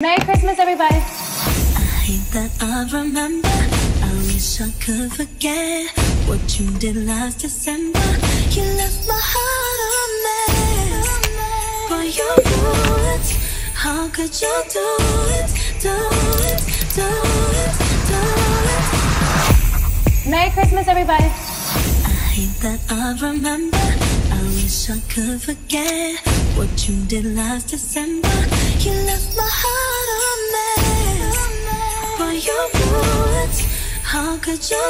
Merry Christmas, everybody. I hate that I remember. I wish I could forget what you did last December. You left my heart a mess. But you knew it. How could you do it? Do it, do it, do it. Merry Christmas, everybody. I hate that I remember. I wish I could forget what you did last December. You left my heart a mess. But you knew it. How could you?